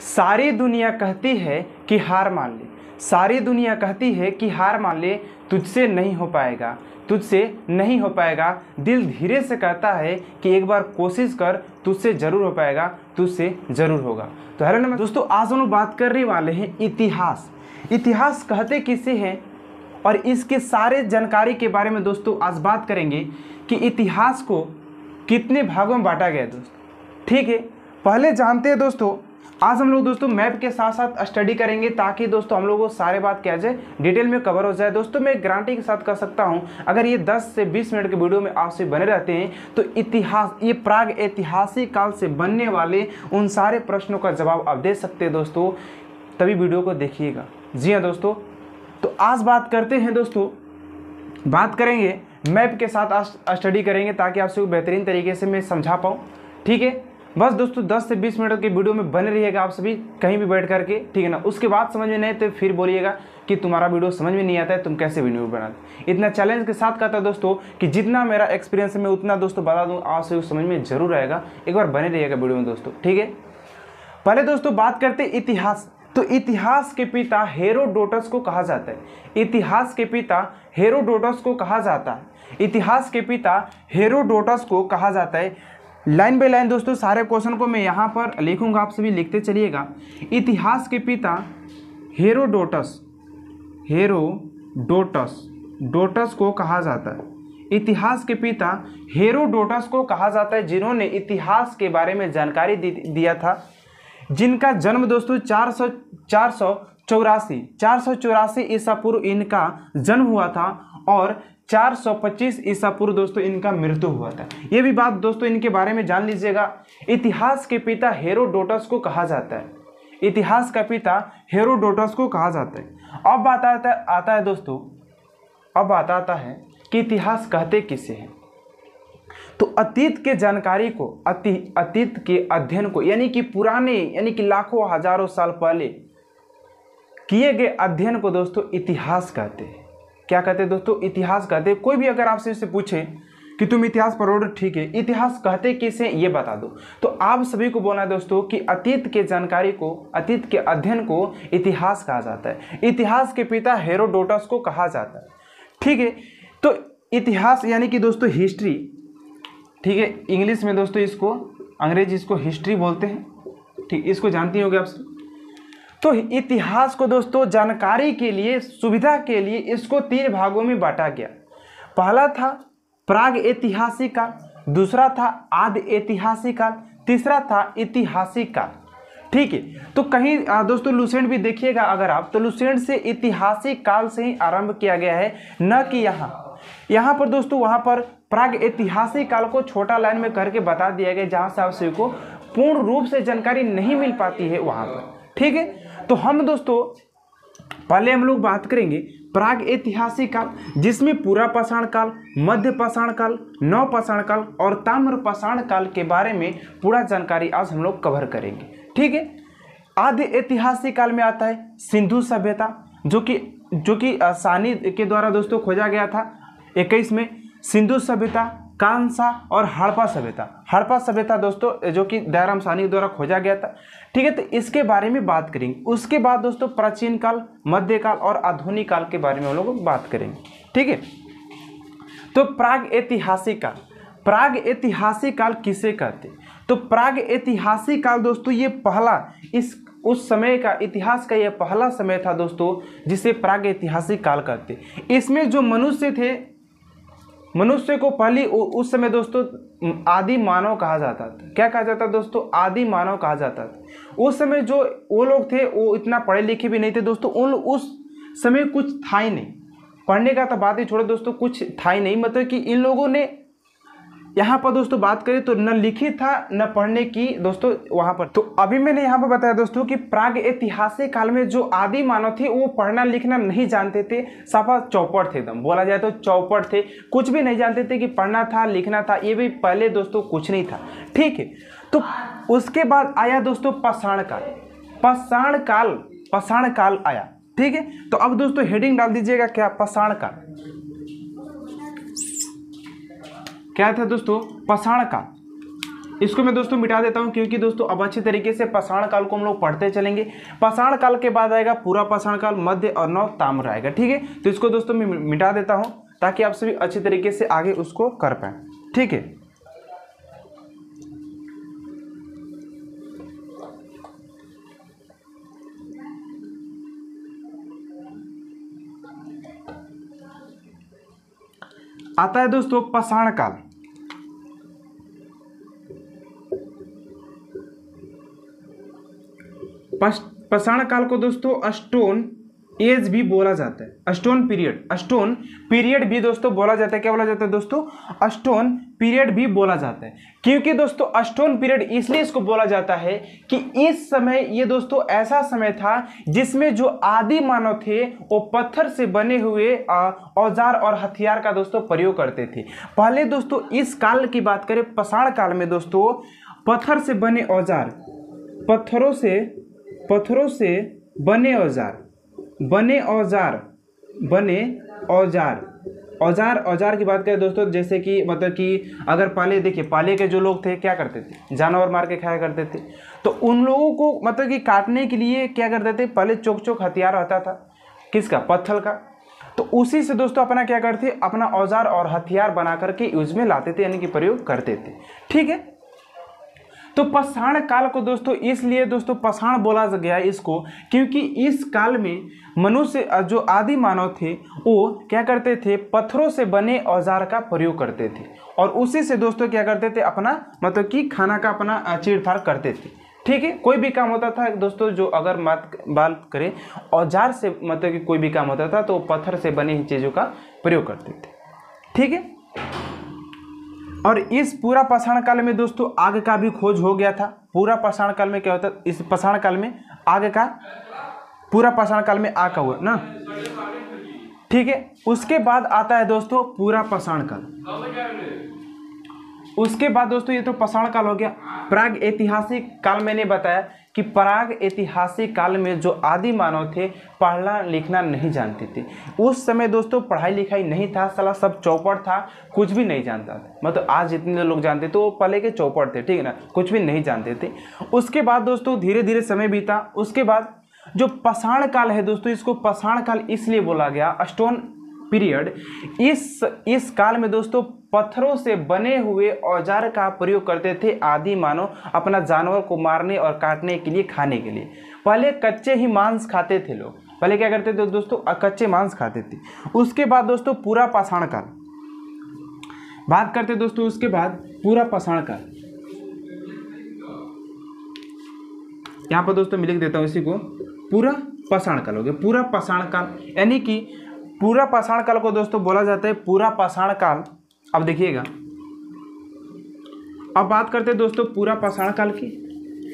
सारी दुनिया कहती है कि हार मान ले। सारी दुनिया कहती है कि हार मान ले, तुझसे नहीं हो पाएगा। तुझसे नहीं हो पाएगा। दिल धीरे से कहता है कि एक बार कोशिश कर, तुझसे ज़रूर हो पाएगा, तुझसे ज़रूर होगा। तो हेलो, नमस्ते। दोस्तों, आज हम बात करने वाले हैं इतिहास। इतिहास कहते किसे हैं? और इसके सारे जानकारी के बारे में दोस्तों, आज बात करेंगे कि इतिहास को कितने भागों में बांटा गया दोस्तों। ठीक है? पहले जानते हैं दोस्तों आज हम लोग दोस्तों मैप के साथ साथ स्टडी करेंगे ताकि दोस्तों हम लोगों को सारे बात क्या जाए डिटेल में कवर हो जाए। दोस्तों मैं गारंटी के साथ कह सकता हूँ, अगर ये 10 से 20 मिनट के वीडियो में आपसे बने रहते हैं तो इतिहास, ये प्राग ऐतिहासिक काल से बनने वाले उन सारे प्रश्नों का जवाब आप दे सकते हैं दोस्तों। तभी वीडियो को देखिएगा। जी हाँ दोस्तों तो आज बात करते हैं दोस्तों, बात करेंगे मैप के साथ आज स्टडी करेंगे ताकि आपसे बेहतरीन तरीके से मैं समझा पाऊँ। ठीक है? बस दोस्तों 10 से 20 मिनट के वीडियो में बने रहिएगा आप सभी, कहीं भी बैठ करके, ठीक है ना? उसके बाद समझ में नहीं तो फिर बोलिएगा कि तुम्हारा वीडियो समझ में नहीं आता है, तुम कैसे वीडियो बनाते? इतना चैलेंज के साथ कहता है दोस्तों कि जितना मेरा एक्सपीरियंस है, मैं उतना दोस्तों बता दूँ आप सभी समझ में ज़रूर आएगा। एक बार बने रहिएगा वीडियो में दोस्तों, ठीक है? पहले दोस्तों बात करते इतिहास। तो इतिहास के पिता हेरोडोटस को कहा जाता है। इतिहास के पिता हेरोडोटस को कहा जाता है। इतिहास के पिता हेरोडोटस को कहा जाता है। लाइन बाय लाइन दोस्तों, सारे क्वेश्चन को मैं यहाँ पर लिखूँगा, आप सभी लिखते चलिएगा। इतिहास के पिता हेरोडोटस हेरोडोटस, डोटस को कहा जाता है। इतिहास के पिता हेरोडोटस को कहा जाता है, जिन्होंने इतिहास के बारे में जानकारी दिया था, जिनका जन्म दोस्तों चार सौ चार सौ चौरासी, चार सौ चौरासी ईसा पूर्व इनका जन्म हुआ था, और 425 ईसा पूर्व दोस्तों इनका मृत्यु हुआ था। ये भी बात दोस्तों इनके बारे में जान लीजिएगा। इतिहास के पिता हेरोडोटस को कहा जाता है। इतिहास का पिता हेरोडोटस को कहा जाता है। अब बात आता है आता है दोस्तों, अब बात आता है कि इतिहास कहते किसे हैं। तो अतीत के जानकारी को, अति, अतीत के अध्ययन को, यानी कि पुराने, यानी कि लाखों, हज़ारों साल पहले किए गए अध्ययन को दोस्तों इतिहास कहते हैं। क्या कहते हैं दोस्तों? इतिहास कहते हैं। कोई भी अगर आपसे इससे पूछे कि तुम इतिहास पढ़ो ठीक है, इतिहास कहते किसे ये बता दो। तो आप सभी को बोलना है दोस्तों कि अतीत के जानकारी को, अतीत के अध्ययन को इतिहास कहा जाता है। इतिहास के पिता हेरोडोटस को कहा जाता है। ठीक है? तो इतिहास यानी कि दोस्तों हिस्ट्री। ठीक है? इंग्लिश में दोस्तों इसको, अंग्रेज़ी इसको हिस्ट्री बोलते हैं। ठीक, इसको जानती होगी आप तो इतिहास को दोस्तों, जानकारी के लिए, सुविधा के लिए इसको तीन भागों में बांटा गया। पहला था प्राग ऐतिहासिक काल, दूसरा था आदि ऐतिहासिक काल, तीसरा था ऐतिहासिक काल। ठीक है तो कहीं दोस्तों, लुसेंट भी देखिएगा अगर आप तो लुसेंट से ऐतिहासिक काल से ही आरंभ किया गया है, न कि यहाँ। यहाँ पर दोस्तों, वहाँ पर प्राग ऐतिहासिक काल को छोटा लाइन में करके बता दिया गया, जहाँ से आप सभी को पूर्ण रूप से जानकारी नहीं मिल पाती है वहाँ पर। ठीक है तो हम दोस्तों, पहले हम लोग बात करेंगे प्राग ऐतिहासिक काल, जिसमें पूरा पाषाण काल, मध्य पाषाण काल, नव पाषाण काल और ताम्र पाषाण काल के बारे में पूरा जानकारी आज हम लोग कवर करेंगे। ठीक है? आदि ऐतिहासिक काल में आता है सिंधु सभ्यता, जो कि जो कि सानी के द्वारा दोस्तों खोजा गया था। इक्कीस में सिंधु सभ्यता कांसा और हड़प्पा सभ्यता। हड़प्पा सभ्यता दोस्तों जो कि दयाराम सानी द्वारा खोजा गया था। ठीक है तो इसके बारे में बात करेंगे। उसके बाद दोस्तों, प्राचीन काल मध्यकाल और आधुनिक काल के बारे में हम लोग बात करेंगे। ठीक है तो प्राग ऐतिहासिक काल। प्राग ऐतिहासिक काल किसे कहते तो प्राग ऐतिहासिक काल दोस्तों, ये पहला इस, उस समय का, इतिहास का यह पहला समय था दोस्तों, जिसे प्राग ऐतिहासिक काल कहते इसमें जो मनुष्य थे मनुष्य को पहली उस समय दोस्तों आदि मानव कहा जाता था। क्या कहा जाता दोस्तों? आदि मानव कहा जाता था। उस समय जो वो लोग थे, वो इतना पढ़े लिखे भी नहीं थे दोस्तों। उन, उस समय कुछ था ही नहीं। पढ़ने का तो बात ही छोड़ो दोस्तों, कुछ था ही नहीं। मतलब कि इन लोगों ने यहाँ पर दोस्तों बात करें तो न लिखित था, न पढ़ने की दोस्तों वहाँ पर। तो अभी मैंने यहाँ पर बताया दोस्तों कि प्राग ऐतिहासिक काल में जो आदि मानव थे, वो पढ़ना लिखना नहीं जानते थे, सफ़ा चौपट थे एकदम। बोला जाए तो चौपट थे। कुछ भी नहीं जानते थे कि पढ़ना था, लिखना था, ये भी पहले दोस्तों कुछ नहीं था। ठीक है तो उसके बाद आया दोस्तों पाषाण काल। पाषाण काल पाषाण काल आया। ठीक है तो अब दोस्तों हेडिंग डाल दीजिएगा क्या? पाषाण काल। क्या था दोस्तों? पषाण काल। इसको मैं दोस्तों मिटा देता हूँ, क्योंकि दोस्तों अब अच्छे तरीके से पषाण काल को हम लोग पढ़ते चलेंगे। पषाण काल के बाद आएगा पूरा पषाण काल, मध्य और नव ताम्र आएगा, ठीक है? तो इसको दोस्तों मैं, मिटा देता हूँ, ताकि आप सभी अच्छे तरीके से आगे उसको कर पाए, ठीक है? आता है दोस्तों पाषाण काल पाषाण काल को दोस्तों अस्टोन एज भी बोला जाता है। अस्टोन पीरियड। अस्टोन पीरियड भी दोस्तों बोला जाता है। क्या बोला जाता है दोस्तों? अस्टोन पीरियड भी बोला जाता है। क्योंकि दोस्तों अस्टोन पीरियड इसलिए इसको बोला जाता है कि इस समय ये दोस्तों ऐसा समय था जिसमें जो आदि मानव थे, वो पत्थर से बने हुए औज़ार और हथियार का दोस्तों प्रयोग करते थे। पहले दोस्तों, इस काल की बात करें पसाण काल में दोस्तों, पत्थर से बने औज़ार, पत्थरों से पत्थरों से बने औज़ार बने औज़ार बने औज़ार। औज़ार औज़ार की बात करें दोस्तों, जैसे कि मतलब कि अगर पाले, देखिए, पाले के जो लोग थे, क्या करते थे? जानवर मार के खाया करते थे। तो उन लोगों को मतलब कि काटने के लिए क्या करते थे? पहले चौक चौक हथियार रहता था। किसका? पत्थर का। तो उसी से दोस्तों अपना क्या करते अपना औज़ार और हथियार बना करके यूज़ में लाते थे, यानी कि प्रयोग करते थे। ठीक है? तो पसाण काल को दोस्तों, इसलिए दोस्तों पसाण बोला गया इसको, क्योंकि इस काल में मनुष्य जो आदि मानव थे, वो क्या करते थे? पत्थरों से बने औज़ार का प्रयोग करते थे। और उसी से दोस्तों क्या करते थे? अपना मतलब कि खाना का अपना चीड़फाड़ करते थे। ठीक है? कोई भी काम होता था, दोस्तों, जो अगर बात बात करें, औज़ार से मतलब कि कोई भी काम होता था तो पत्थर से बनी चीज़ों का प्रयोग करते थे। ठीक है? और इस पूरा पाषाण काल में दोस्तों आग का भी खोज हो गया था। पूरा पाषाण काल में क्या होता, इस पाषाण काल में आग का, पूरा पाषाण काल में आग का हुआ, ना? ठीक है, उसके बाद आता है दोस्तों पूरा पाषाण काल। उसके बाद दोस्तों ये तो पाषाण काल हो गया। प्राग ऐतिहासिक काल मैंने बताया कि प्राग ऐतिहासिक काल में जो आदि मानव थे, पढ़ना, लिखना नहीं जानते थे। उस समय दोस्तों, पढ़ाई लिखाई नहीं था, सला सब चौपड़ था, कुछ भी नहीं जानता था। मतलब आज जितने लोग जानते थे, वो पहले के चौपड़ थे, ठीक है ना? कुछ भी नहीं जानते थे। उसके बाद दोस्तों धीरे धीरे समय बीता। उसके बाद जो पसाण काल है दोस्तों, इसको पसाण काल इसलिए बोला गया, स्टोन पीरियड, इस इस काल में दोस्तों पत्थरों से बने हुए औज़ार का प्रयोग करते थे आदि मानव अपना जानवर को मारने और काटने के लिए, खाने के लिए। पहले कच्चे ही मांस खाते थे लोग। पहले क्या करते थे दोस्तों? कच्चे मांस खाते थे। उसके बाद दोस्तों पूरा पाषाण काल। बात करते दोस्तों उसके बाद पूरा पाषाण काल। यहाँ पर दोस्तों मैं लिख देता हूँ इसी को। पूरा पाषाण काल हो गया। पूरा पाषाण काल। यानी कि पूरा पाषाण काल को दोस्तों बोला जाता है, पूरा पाषाण काल। अब देखिएगा। अब बात करते हैं दोस्तों पूरा पाषाण काल की।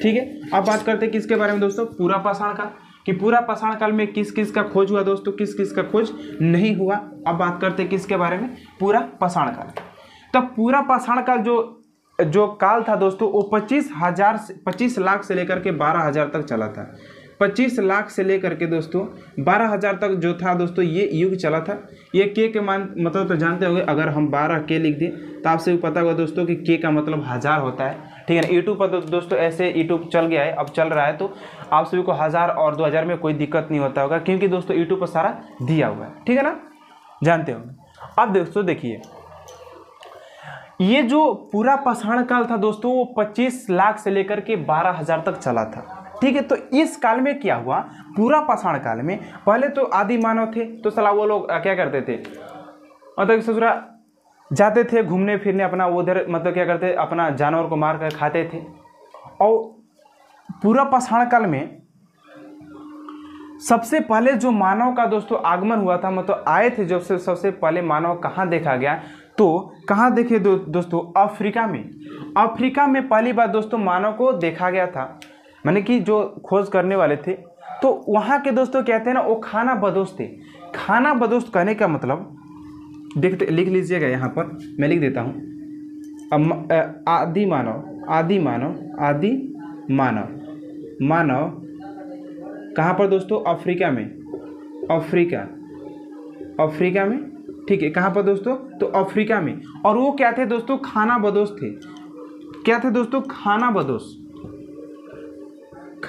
ठीक है? अब बात करते हैं किसके बारे में दोस्तों? पूरा पाषाण काल। कि पूरा पाषाण काल में किस किस का खोज हुआ दोस्तों? किस किस का खोज नहीं हुआ? अब बात करते हैं किसके बारे में? पूरा पाषाण काल। तब पूरा पाषाण काल जो जो काल था दोस्तों, वो पच्चीस हज़ार पच्चीस लाख से लेकर के बारह हज़ार तक चला था। पच्चीस लाख से लेकर के दोस्तों, बारह हज़ार तक जो था दोस्तों, ये युग चला था। ये के के मान मतलब तो जानते होंगे, अगर हम बारह के लिख दें तो आपसे भी पता होगा दोस्तों कि के का मतलब हज़ार होता है। ठीक है ना? यूट्यूब पर तो दोस्तों, ऐसे यूट्यूब चल गया है, अब चल रहा है तो आप सभी को हज़ार और दो हज़ार में कोई दिक्कत नहीं होता होगा, क्योंकि दोस्तों यूट्यूब पर सारा दिया हुआ है। ठीक है ना? जानते होंगे। अब दोस्तों, देखिए। ये जो पूरा पाषाण काल था दोस्तों, वो 25 लाख से लेकर के बारह हज़ार तक चला था। ठीक है तो इस काल में क्या हुआ? पूरा पाषाण काल में पहले तो आदि मानव थे तो सलाह वो लोग क्या करते थे? मतलब ससुरा जाते थे घूमने फिरने अपना उधर मतलब क्या करते अपना जानवर को मार कर खाते थे। और पूरा पाषाण काल में सबसे पहले जो मानव का दोस्तों आगमन हुआ था मतलब आए थे जब से सबसे पहले मानव कहाँ देखा गया तो कहाँ देखे दो, दोस्तों? अफ्रीका में। अफ्रीका में पहली बार दोस्तों मानव को देखा गया था। मैंने कि जो खोज करने वाले थे तो वहाँ के दोस्तों कहते हैं ना, वो खाना बदोश थे। खाना बदोश कहने का मतलब देखते, लिख लीजिएगा यहाँ पर, मैं लिख देता हूँ। आदि मानव आदि मानव आदि मानव मानव, कहाँ पर दोस्तों? अफ्रीका में। अफ्रीका अफ्रीका में, ठीक है, कहाँ पर दोस्तों? तो अफ्रीका में। और वो क्या थे दोस्तों? खाना बदोश थे। क्या थे दोस्तों? खाना बदोश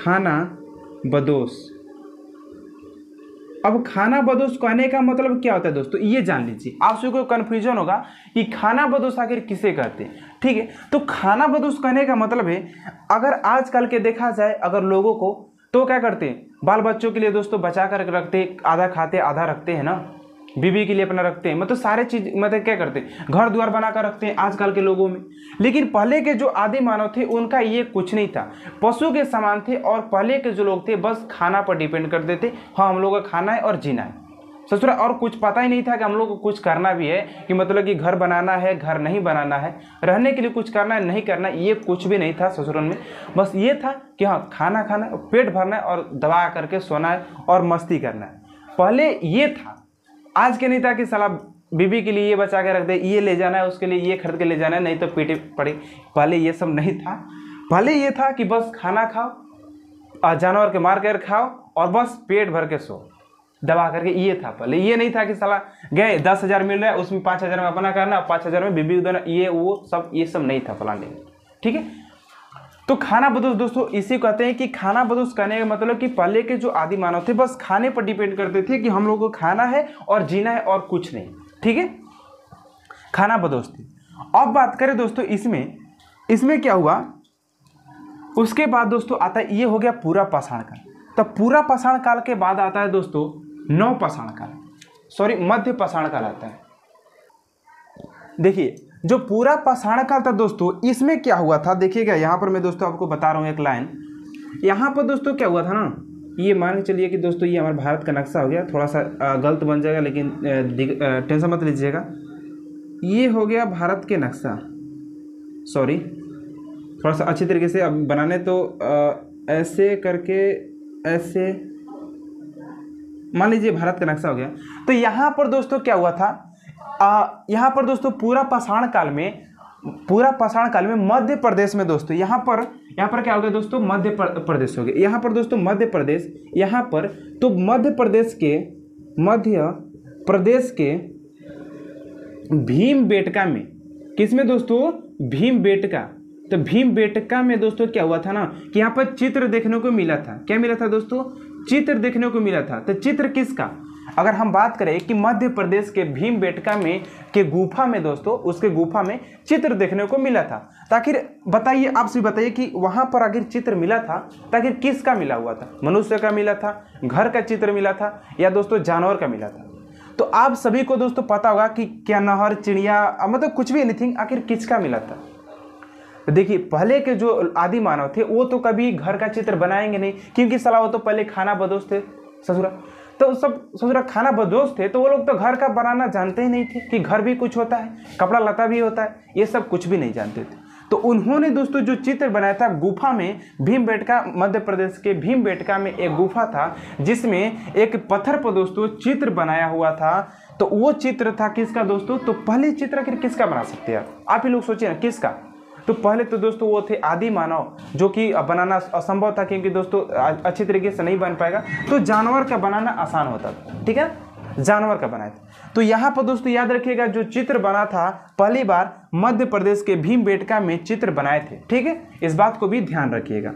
खाना बदोश अब खाना बदोश कहने का मतलब क्या होता है दोस्तों? ये जान लीजिए। आप सभी को कन्फ्यूज़न होगा कि खाना बदोश आखिर किसे कहते हैं? ठीक है? तो खाना बदोश कहने का मतलब है, अगर आजकल के देखा जाए, अगर लोगों को तो क्या करते हैं? बाल बच्चों के लिए दोस्तों बचा कर रखते आधा खाते आधा रखते हैं ना? बीबी के लिए अपना रखते हैं। मतलब सारे चीज़ मतलब क्या करते हैं? घर द्वार बना कर रखते हैं आजकल के लोगों में। लेकिन पहले के जो आदि मानव थे, उनका ये कुछ नहीं था। पशु के समान थे और पहले के जो लोग थे, बस खाना पर डिपेंड करते थे। हाँ हम लोग का खाना है और जीना है। ससुरा, और कुछ पता ही नहीं था कि हम लोग को कुछ करना भी है, कि मतलब कि घर बनाना है, घर नहीं बनाना है। रहने के लिए कुछ करना है, नहीं करना है, ये कुछ भी नहीं था ससुरन में। बस ये था कि हाँ खाना खाना है, पेट भरना है और दबा करके सोना है और मस्ती करना है। पहले ये था आज के नहीं था कि सलाह बीबी के लिए ये बचा के रख दे, ये ले जाना है, उसके लिए ये खरीद के ले जाना है, नहीं तो पीटे पड़ी। पहले ये सब नहीं था पहले ये था कि बस खाना खाओ जानवर के मार कर खाओ और बस पेट भर के सो। दबा करके ये था पहले ये नहीं था कि साला गए, दस हज़ार मिल रहा है, उसमें पाँच हज़ार में अपना करना, पाँच हज़ार में बीबी देना, ये, वो सब, ये सब नहीं था फलाने। ठीक है? तो खाना बदोश, दोस्तों, इसी कहते हैं कि खाना बदोश करने का मतलब कि पहले के जो आदि मानव थे, बस खाने पर डिपेंड करते थे कि हम लोग को खाना है और जीना है और कुछ नहीं। ठीक है? खाना बदोश थी। अब बात करें, दोस्तों, इसमें इसमें क्या हुआ? उसके बाद, दोस्तों, आता है ये हो गया पूरा पाषाण काल। तो पूरा पाषाण काल के बाद आता है, दोस्तों नौ पाषाण काल। सॉरी मध्य पाषाण काल आता है। देखिए जो पूरा पाषाण काल था दोस्तों, इसमें क्या हुआ था? देखिएगा, यहाँ पर मैं दोस्तों आपको बता रहा हूँ एक लाइन। यहाँ पर दोस्तों क्या हुआ था ना? ये मान के चलिए कि दोस्तों ये हमारे भारत का नक्शा हो गया थोड़ा सा गलत बन जाएगा, लेकिन टेंशन मत लीजिएगा। ये हो गया भारत के नक्शा। सॉरी थोड़ा सा अच्छी तरीके से अब बनाने तो ऐसे करके, ऐसे, मान लीजिए भारत का नक्शा हो गया। तो यहाँ पर दोस्तों क्या हुआ था? यहाँ पर दोस्तों, पूरा पाषाण काल में, पूरा पाषाण काल में मध्य प्रदेश में दोस्तों, यहाँ पर यहाँ पर क्या हो गया दोस्तों? मध्य प्रदेश हो गया। यहाँ पर दोस्तों, मध्य प्रदेश, यहाँ पर तो मध्य प्रदेश के, मध्य प्रदेश के भीम बेटका में किसमें दोस्तों? भीम बेटका तो भीम बेटका में दोस्तों क्या हुआ था ना, कि यहाँ पर चित्र देखने को मिला था। क्या मिला था दोस्तों? चित्र देखने को मिला था। तो चित्र किसका? अगर हम बात करें कि मध्य प्रदेश के भीम बेटका में, के गुफा में दोस्तों, उसके गुफा में चित्र देखने को मिला था। ताकि बताइए, आप सभी बताइए कि वहाँ पर अगर चित्र मिला था ताकि किसका मिला हुआ था? मनुष्य का मिला था? घर का चित्र मिला था? या दोस्तों, जानवर का मिला था? तो आप सभी को दोस्तों पता होगा कि क्या नहर चिड़िया मतलब कुछ भी एनीथिंग आखिर किसका मिला था? तो देखिए, पहले के जो आदि मानव थे, वो तो कभी घर का चित्र बनाएँगे नहीं, क्योंकि सलाह वो तो पहले खाना बदोश थे, ससुरा। तो सब सोच रहा, खाना बदोश थे तो वो लोग तो घर का बनाना जानते ही नहीं थे कि घर भी कुछ होता है, कपड़ा लता भी होता है, ये सब कुछ भी नहीं जानते थे। तो उन्होंने दोस्तों जो चित्र बनाया था, गुफा में भीम बेटका मध्य प्रदेश के भीम बेटका में एक गुफा था, जिसमें एक पत्थर पर दोस्तों चित्र बनाया हुआ था। तो वो चित्र था किसका दोस्तों? तो पहले चित्र किसका बना सकते हैं आप ही लोग सोचिए ना, किसका? तो पहले तो दोस्तों वो थे आदि मानव, जो कि बनाना असंभव था क्योंकि दोस्तों अच्छी तरीके से नहीं बन पाएगा। तो जानवर का बनाना आसान होता था, ठीक है? जानवर का बनाया थे। तो यहाँ पर दोस्तों याद रखिएगा, जो चित्र बना था, पहली बार मध्य प्रदेश के भीम बेटका में चित्र बनाए थे, ठीक है? इस बात को भी ध्यान रखिएगा।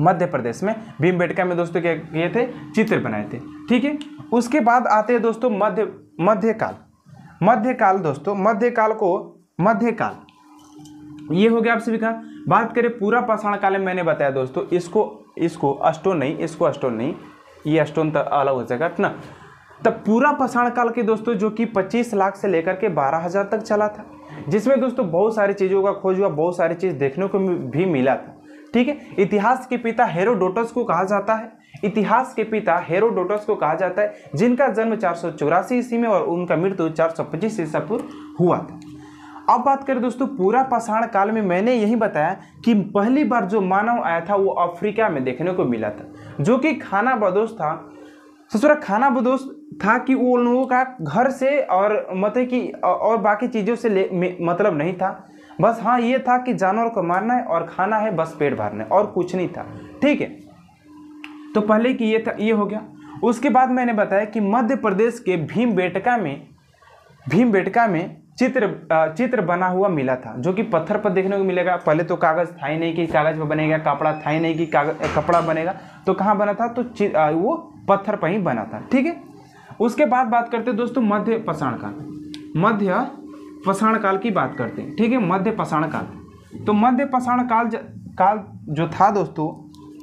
मध्य प्रदेश में भीम बेटका में दोस्तों क्या किए थे? चित्र बनाए थे, ठीक है? उसके बाद आते हैं दोस्तों मध्य, मध्यकाल। मध्यकाल दोस्तों, मध्यकाल को, मध्यकाल। ये हो गया आप सभी का बात करें पूरा पाषाण काल में मैंने बताया दोस्तों, इसको इसको अष्टोन नहीं, इसको अष्टोन नहीं, ये अष्टोन तो अलग हो जाएगा ना तब पूरा पाषाण काल के दोस्तों, जो कि 25 लाख से लेकर के 12000 तक चला था, जिसमें दोस्तों बहुत सारी चीज़ों का खोज हुआ, बहुत सारी चीज़ देखने को भी मिला था, ठीक है? इतिहास के पिता हेरोडोटस को कहा जाता है। इतिहास के पिता हेरोडोटस को कहा जाता है, जिनका जन्म चार ईस्वी में और उनका मृत्यु चार सौ पच्चीस ईसा पूर्व हुआ था। अब बात करें दोस्तों, पूरा पाषाण काल में मैंने यही बताया कि पहली बार जो मानव आया था, वो अफ्रीका में देखने को मिला था, जो कि खाना बदोश था। ससुरा खाना बदोश था कि वो लोगों का घर से और मतलब कि और बाकी चीज़ों से ले मतलब नहीं था। बस हाँ ये था कि जानवर को मारना है और खाना है, बस पेट भरना है, और कुछ नहीं था। ठीक है? तो पहले कि ये था, ये हो गया। उसके बाद मैंने बताया कि मध्य प्रदेश के भीम बेटका में भीम बेटका में चित्र चित्र बना हुआ मिला था, जो कि पत्थर पर देखने को मिलेगा। पहले तो कागज़ था ही नहीं कि कागज़ पर बनेगा, कपड़ा था ही नहीं कि कागज़ कपड़ा बनेगा। तो कहाँ बना था? तो वो पत्थर पर ही बना था, ठीक है? उसके बाद बात करते दोस्तों मध्य पषाण काल। मध्य पषाण काल की बात करते हैं, ठीक है? मध्य पषाण काल। तो मध्य पषाण काल काल जो था दोस्तों,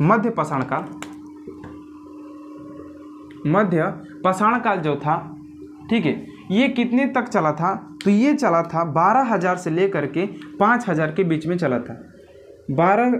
मध्य पषाण काल, मध्य पषाण काल जो था, ठीक है? ये कितने तक चला था? तो ये चला था बारह हज़ार से लेकर के पाँच हज़ार के बीच में चला था। बारह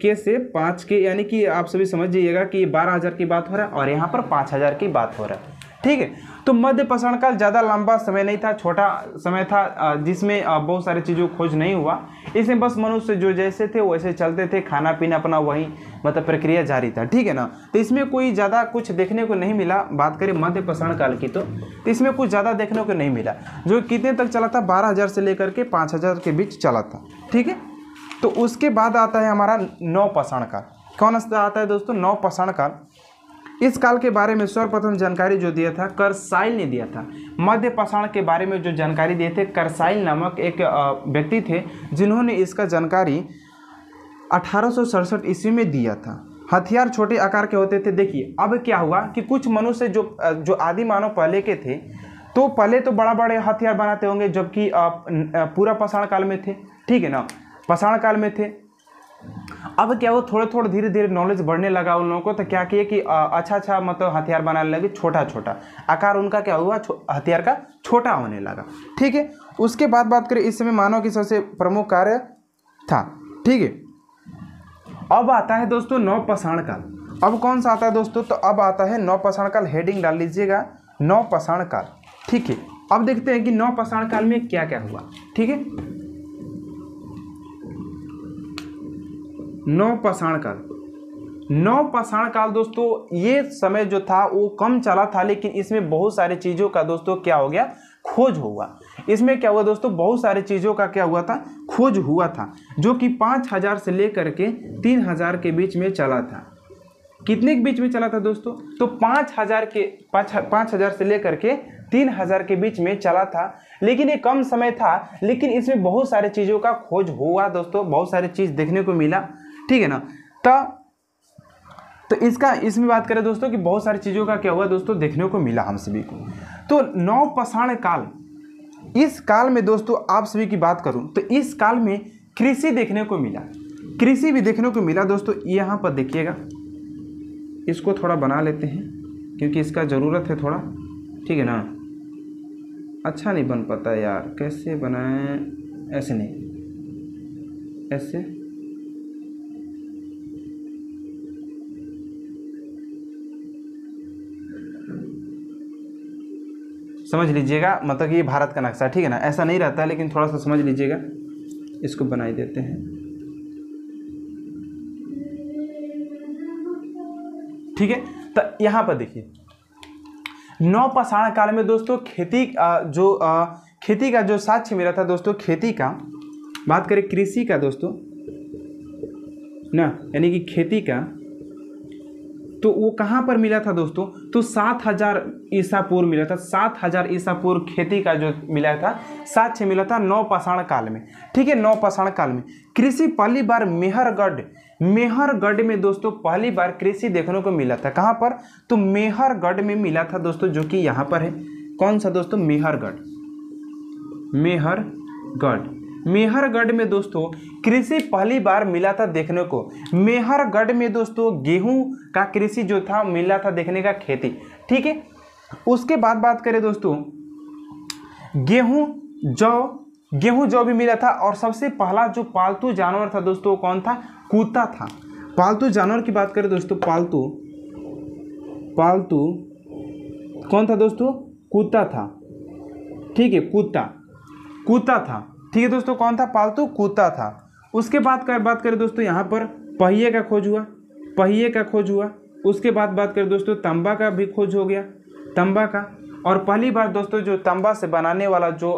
के से पाँच के, यानी कि आप सभी समझ जाइएगा कि बारह हज़ार की बात हो रहा है और यहाँ पर पाँच हज़ार की बात हो रहा है। ठीक है? तो मध्य पाषाण काल ज़्यादा लंबा समय नहीं था छोटा समय था जिसमें बहुत सारी चीज़ों खोज नहीं हुआ। इसमें बस मनुष्य जो जैसे थे वैसे चलते थे खाना पीना अपना वही मतलब प्रक्रिया जारी था ठीक है ना? तो इसमें कोई ज़्यादा कुछ देखने को नहीं मिला। बात करें मध्य पाषाण काल की तो, तो इसमें कुछ ज़्यादा देखने को नहीं मिला जो कितने तक चला था? बारह से लेकर के पाँच हज़ार के बीच चला था ठीक है? तो उसके बाद आता है हमारा नौ पाषाण काल कौन आता है दोस्तों? नौ पाषाण काल इस काल के बारे में सर्वप्रथम जानकारी जो दिया था, करसाइल ने दिया था। मध्य पाषाण के बारे में जो जानकारी दिए थे, करसाइल नामक एक व्यक्ति थे जिन्होंने इसका जानकारी अठारह सौ सड़सठ ईस्वी में दिया था। हथियार छोटे आकार के होते थे। देखिए, अब क्या हुआ कि कुछ मनुष्य जो जो आदि मानव पहले के थे तो पहले तो बड़ा बड़े हथियार बनाते होंगे, जबकि पूरा पाषाण काल में थे। ठीक है ना? पाषाण काल में थे अब क्या वो थोड़े थोड़े धीरे धीरे नॉलेज बढ़ने लगा उन लोगों को तो क्या किए कि अच्छा अच्छा मतलब हथियार बनाने लगे छोटा छोटा आकार उनका क्या हुआ हथियार का छोटा होने लगा। ठीक है? उसके बाद बात करें, इस समय मानव की सबसे प्रमुख कार्य था। ठीक है? अब आता है दोस्तों नौ पाषाण काल। अब कौन सा आता है दोस्तों? तो अब आता है नौ पाषाण काल। हेडिंग डाल लीजिएगा। नौ पाषाण काल। ठीक है? अब देखते हैं कि नौ पाषाण काल में क्या क्या हुआ। ठीक है? नौ पाषाण काल। नौ पाषाण काल दोस्तों, ये समय जो था, वो कम चला था, लेकिन इसमें बहुत सारी चीज़ों का दोस्तों, क्या हो गया? खोज हुआ। इसमें क्या हुआ दोस्तों? बहुत सारी चीज़ों का क्या हुआ था? खोज हुआ था, जो कि पाँच हज़ार से लेकर के तीन हज़ार के बीच में चला था। कितने के बीच में चला था दोस्तों? तो पाँच हज़ार के, पाँच पाँच हज़ार से लेकर के तीन हज़ार के बीच में चला था, लेकिन ये कम समय था, लेकिन इसमें बहुत सारे चीज़ों का खोज हुआ दोस्तों, बहुत सारे चीज़ देखने को मिला। ठीक है ना? तो तो इसका, इसमें बात करें दोस्तों कि बहुत सारी चीज़ों का क्या हुआ दोस्तों? देखने को मिला हम सभी को। तो नौ काल, इस काल में दोस्तों आप सभी की बात करूँ तो इस काल में कृषि देखने को मिला। कृषि भी देखने को मिला दोस्तों, यहाँ पर देखिएगा। इसको थोड़ा बना लेते हैं, क्योंकि इसका ज़रूरत है थोड़ा। ठीक है ना? अच्छा नहीं बन पाता यार, कैसे बनाएँ? ऐसे नहीं। ऐसे? समझ लीजिएगा मतलब कि ये भारत का नक्शा, ठीक है ना? ऐसा नहीं रहता है लेकिन थोड़ा सा समझ लीजिएगा। इसको बनाई देते हैं। ठीक है? तो यहाँ पर देखिए। नौ पाषाण काल में दोस्तों, खेती जो खेती का जो साक्ष्य मिला था दोस्तों, खेती का, बात करें कृषि का दोस्तों, ना, यानी कि खेती का तो वो कहाँ पर मिला था दोस्तों? तो सात हज़ार ईसा पूर्व मिला था, सात हज़ार ईसा पूर्व खेती का जो मिला था साक्ष्य मिला था नौ पाषाण काल में। ठीक है, नौ पाषाण काल में। कृषि पहली बार मेहरगढ़ मेहरगढ़ में दोस्तों पहली बार कृषि देखने को मिला था। कहाँ पर? तो मेहरगढ़ में मिला था दोस्तों, जो कि यहाँ पर है। कौन सा दोस्तों? मेहरगढ़। मेहरगढ़। मेहरगढ़ में दोस्तों, कृषि पहली बार मिला था देखने को। मेहरगढ़ में दोस्तों, गेहूँ का कृषि जो था, मिला था देखने का खेती। ठीक है? उसके बाद बात करें दोस्तों, गेहूँ जौ गेहूँ जौ भी मिला था, और सबसे पहला जो पालतू जानवर था दोस्तों, कौन था? कुत्ता था। पालतू जानवर की बात करें दोस्तों, पालतू पालतू, कौन था दोस्तों? कुत्ता था। ठीक है, कुत्ता कुत्ता था। ठीक है दोस्तों, कौन था? पालतू कुत्ता था। उसके बाद कर बात करें दोस्तों, यहाँ पर पहिए का खोज हुआ, पहिए का खोज हुआ। उसके बाद बात करें दोस्तों, तंबा का भी खोज हो गया, तंबा का। और पहली बार दोस्तों, जो तंबा से बनाने वाला जो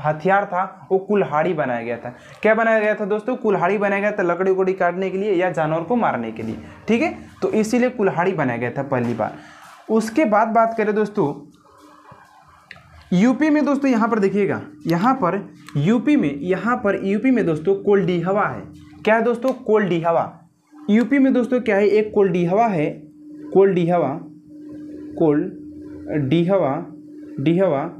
हथियार था, वो कुल्हाड़ी बनाया गया था। क्या बनाया गया था दोस्तों? कुल्हाड़ी बनाया गया था लकड़ी उकड़ी काटने के लिए या जानवर को मारने के लिए, ठीक है? तो इसीलिए कुल्हाड़ी बनाया गया था पहली बार। उसके बाद बात करें दोस्तों यूपी में दोस्तों यहाँ पर देखिएगा, यहाँ पर यूपी में, यहाँ पर यूपी में दोस्तों कोल्डी हवा है। क्या है दोस्तों? कोल्डी हवा। यूपी में दोस्तों क्या है? एक कोल्डी हवा है। कोल्डी हवा, कोल, डी हवा डी हवा,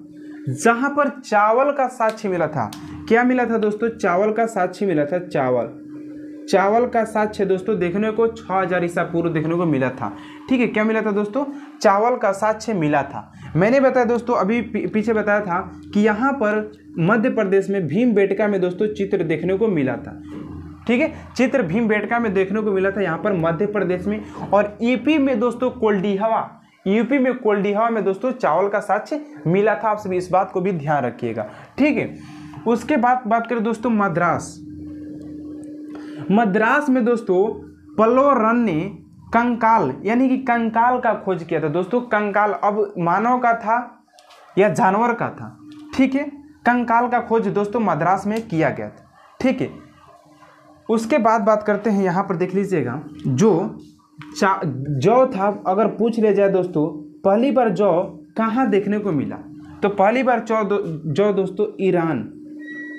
जहाँ पर चावल का साक्ष्य मिला था। क्या मिला था दोस्तों? चावल का साक्ष्य मिला था, चावल। चावल का साक्ष्य दोस्तों, देखने को छः हज़ार ईसा पूर्व देखने को मिला था। ठीक है, क्या मिला था दोस्तों? चावल का साक्ष्य मिला था। मैंने बताया दोस्तों, अभी पीछे बताया था कि यहाँ पर मध्य प्रदेश में भीम बेटका में दोस्तों चित्र देखने को मिला था। ठीक है, चित्र भीम बेटका में देखने को मिला था यहाँ पर मध्य प्रदेश में और ईपी में दोस्तों कोल्डी हवा यूपी में कोल्डिहा में दोस्तों चावल का साक्ष्य मिला था। आप सभी इस बात को भी ध्यान रखिएगा। ठीक है, उसके बाद बात करें दोस्तों मद्रास। मद्रास में दोस्तों पल्लव रन ने कंकाल यानी कि कंकाल का खोज किया था। दोस्तों कंकाल अब मानव का था या जानवर का था? ठीक है कंकाल का खोज दोस्तों मद्रास में किया गया था। ठीक है उसके बाद बात करते हैं यहाँ पर देख लीजिएगा। जो चा जौ था अगर पूछ लिया जाए दोस्तों पहली बार जौ कहाँ देखने को मिला? तो पहली बार चौ दो, जौ दोस्तों ईरान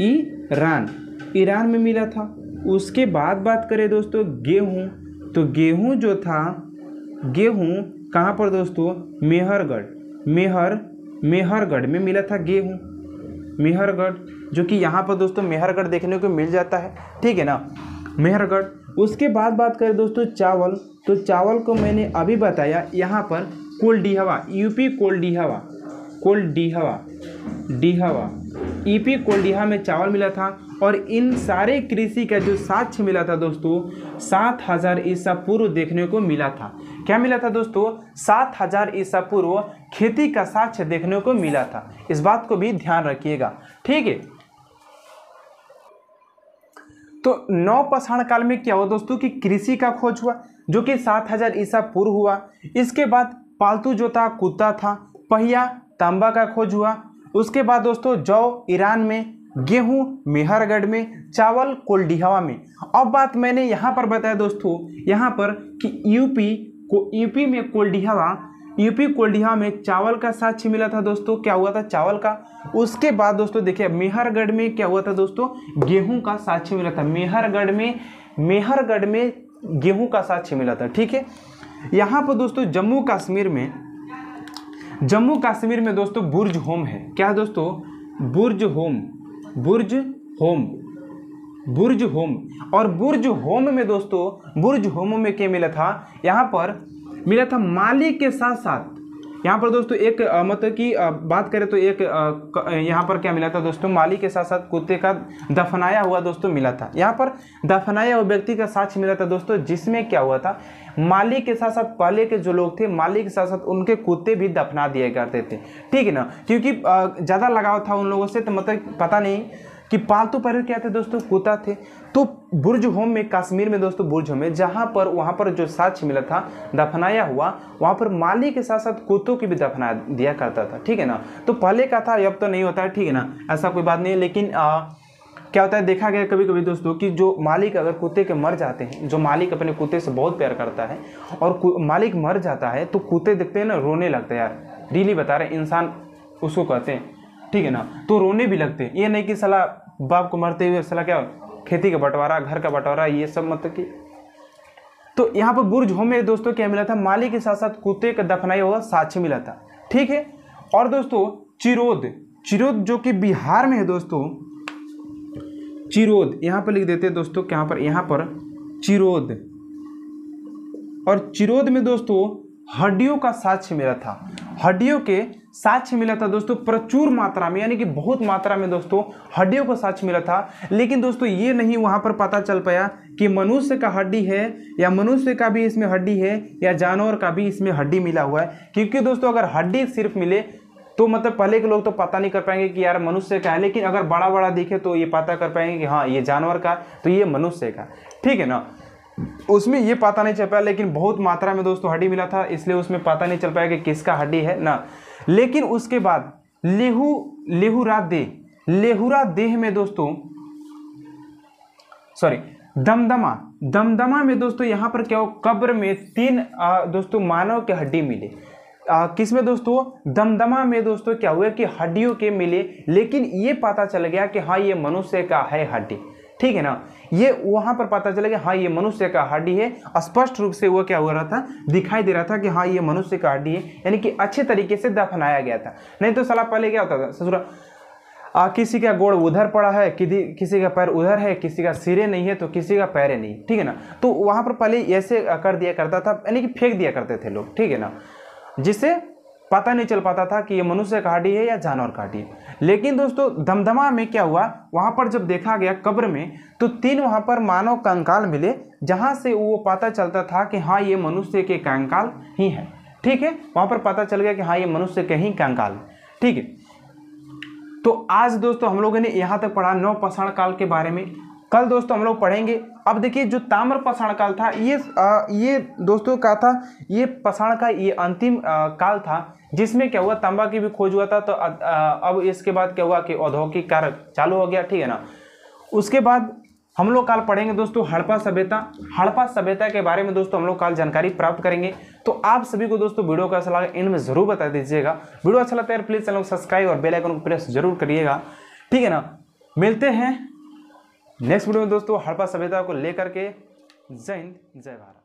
ईरान ईरान में मिला था। उसके बाद बात करें दोस्तों, गेहूँ। तो गेहूँ जो था, गेहूँ कहाँ पर दोस्तों? मेहरगढ़। मेहर, मेहरगढ़ में मिला था गेहूँ। मेहरगढ़, जो कि यहाँ पर दोस्तों मेहरगढ़ देखने को मिल जाता है। ठीक है ना? मेहरगढ़। उसके बाद बात करें दोस्तों चावल। तो चावल को मैंने अभी बताया, यहाँ पर Koldihwa, UP Koldihwa. Koldihwa. डी हवा। ईपी कोल्डिहा में चावल मिला था और इन सारे कृषि का जो साक्ष्य मिला था दोस्तों, सात हज़ार ईसा पूर्व देखने को मिला था। क्या मिला था दोस्तों? सात हज़ार ईसा पूर्व खेती का साक्ष्य देखने को मिला था। इस बात को भी ध्यान रखिएगा। ठीक है? तो नौ पाषाण काल में क्या हुआ दोस्तों कि कृषि का खोज हुआ, जो कि सात हज़ार ईसा पूर्व हुआ। इसके बाद पालतू जो था कुत्ता था, पहिया तांबा का खोज हुआ उसके बाद दोस्तों जौ ईरान में, गेहूँ मेहरगढ़ में, चावल कोल्डिहावा में। अब बात मैंने यहाँ पर बताया दोस्तों, यहाँ पर कि यूपी को, यूपी में कोल्डिहावा, यूपी कोल्डिहा में चावल का साक्ष्य मिला था दोस्तों। क्या हुआ था चावल का? उसके बाद दोस्तों, देखिए, मेहरगढ़ में क्या हुआ था दोस्तों? गेहूँ का साक्ष्य मिला था। मेहरगढ़ में मेहरगढ़ में गेहूँ का साक्ष्य मिला था, ठीक है? यहाँ पर दोस्तों जम्मू कश्मीर में जम्मू कश्मीर में दोस्तों बुर्ज होम है। क्या दोस्तों? बुर्ज होम। बुर्ज होम। बुर्ज होम। और बुर्ज होम में दोस्तों, बुर्ज होम में क्या मिला था? यहाँ पर मिला था मालिक के साथ साथ यहाँ पर दोस्तों एक मतलब कि बात करें तो एक यहाँ पर क्या मिला था दोस्तों? मालिक के साथ साथ कुत्ते का दफनाया हुआ दोस्तों मिला था। यहाँ पर दफनाया हुआ व्यक्ति का साक्ष्य मिला था दोस्तों, जिसमें क्या हुआ था? मालिक के साथ साथ पहले के जो लोग थे मालिक के साथ साथ उनके कुत्ते भी दफना दिया करते थे। ठीक है ना? क्योंकि ज़्यादा लगाव था उन लोगों से तो मतलब पता नहीं कि पालतू पहले क्या थे दोस्तों कुत्ता थे। तो बुर्ज होम में कश्मीर में दोस्तों बुर्ज होम में जहाँ पर वहाँ पर जो साक्ष्य मिला था दफनाया हुआ वहाँ पर माली के साथ साथ कुत्तों की भी दफना दिया करता था ठीक है ना? तो पहले का था अब तो नहीं होता है ठीक है ना? ऐसा कोई बात नहीं है लेकिन आ, क्या होता है देखा गया कभी कभी दोस्तों कि जो मालिक अगर कुत्ते के मर जाते हैं जो मालिक अपने कुत्ते से बहुत प्यार करता है और मालिक मर जाता है तो कुत्ते देखते हैं ना रोने लगते हैं यार। रियली बता रहे इंसान उसको कहते हैं। ठीक है ना? तो रोने भी लगते हैं। ये नहीं कि सलाह बाप को मरते हुए सलाह क्या खेती का बंटवारा, घर का बंटवारा, ये सब मतलब कि तो यहाँ पर बुर्ज होम में दोस्तों, क्या मिला था? माली के साथ साथ कुत्ते का दफनाई हुआ साक्ष्य मिला था। ठीक है? और दोस्तों, चिरोद। चिरोद जो कि बिहार में है दोस्तों, चिरोद। यहाँ पर लिख देते हैं दोस्तों यहाँ पर? यहाँ पर चिरोद। और चिरोद में दोस्तों, हड्डियों का साक्ष्य मिला था। हड्डियों के साक्ष्य मिला था दोस्तों प्रचुर मात्रा में, यानी कि बहुत मात्रा में दोस्तों हड्डियों को साक्ष्य मिला था। लेकिन दोस्तों ये नहीं वहाँ पर पता चल पाया कि मनुष्य का हड्डी है या मनुष्य का भी इसमें हड्डी है या जानवर का भी इसमें हड्डी मिला हुआ है। क्योंकि दोस्तों अगर हड्डी सिर्फ़ मिले तो मतलब पहले के लोग तो पता नहीं कर पाएँगे कि यार मनुष्य का है। लेकिन अगर बड़ा बड़ा दिखे तो ये पता कर पाएँगे कि हाँ ये जानवर का तो ये मनुष्य का। ठीक है ना? उसमें ये पता नहीं चल पाया, लेकिन बहुत मात्रा में दोस्तों हड्डी मिला था, इसलिए उसमें पता नहीं चल पाया कि किसका हड्डी है ना। लेकिन उसके बाद लेहू लेहुरा देह लेहुरा देह में दोस्तों। सॉरी दमदमा दमदमा में दोस्तों यहाँ पर क्या हो कब्र में तीन आ, दोस्तों मानव के हड्डी मिले। आ, किसमें दोस्तों? दमदमा में दोस्तों क्या हुआ कि हड्डियों के मिले लेकिन ये पता चल गया कि हाँ ये मनुष्य का है हड्डी। ठीक है ना? ये वहाँ पर पता चला कि हाँ ये मनुष्य का हड्डी है। स्पष्ट रूप से वो क्या हो रहा था? दिखाई दे रहा था कि हाँ ये मनुष्य का हड्डी है यानी कि अच्छे तरीके से दफनाया गया था। नहीं तो सलाह पहले क्या होता था? ससुरा आ, किसी का गोड़ उधर पड़ा है किसी किसी का पैर उधर है किसी का सिरे नहीं है तो किसी का पैरे नहीं ठीक है ना? तो वहाँ पर पहले ऐसे कर दिया करता था यानी कि फेंक दिया करते थे लोग ठीक है ना? जिससे पता नहीं चल पाता था कि ये मनुष्य का हड्डी है या जानवर का हड्डी है। लेकिन दोस्तों दमदमा में क्या हुआ? वहाँ पर जब देखा गया कब्र में तो तीन वहाँ पर मानव कंकाल मिले जहाँ से वो पता चलता था कि हाँ ये मनुष्य के कंकाल ही है। ठीक है? वहाँ पर पता चल गया कि हाँ ये मनुष्य के ही कंकाल ठीक है? तो आज दोस्तों हम लोगों ने यहाँ तक पढ़ा नौ पाषाण काल के बारे में। कल दोस्तों हम लोग पढ़ेंगे। अब देखिए जो ताम्र पाषाण काल था ये आ, ये दोस्तों का था ये पषाण का ये अंतिम काल था। जिसमें क्या हुआ तांबा की भी खोज हुआ था तो अब इसके बाद क्या हुआ कि औद्योगिक कार्य चालू हो गया, ठीक है ना? उसके बाद हम लोग काल पढ़ेंगे दोस्तों हड़प्पा सभ्यता। हड़प्पा सभ्यता के बारे में दोस्तों हम लोग काल जानकारी प्राप्त करेंगे। तो आप सभी को दोस्तों वीडियो का अच्छा लगा, इनमें ज़रूर बता दीजिएगा। वीडियो अच्छा लगता है प्लीज़ चैनल को सब्सक्राइब और बेल आइकन को प्रेस ज़रूर करिएगा। ठीक है ना? मिलते हैं नेक्स्ट वीडियो में दोस्तों हड़प्पा सभ्यता को लेकर के। जय हिंद, जय भारत।